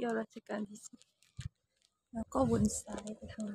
ที่ยวรัชกาลที่สิบแล้วก็วนซ้ายไปทาง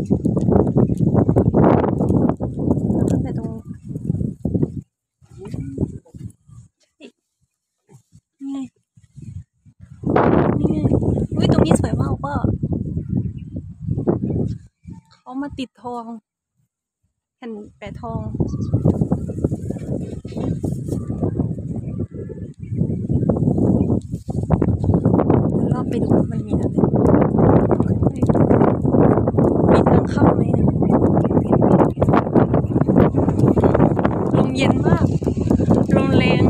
นี่ตรงนี้สวยมากปะเขามาติดทองเห็นแปะทองรอบไปดูมันมี เย็นมาก ลมแรง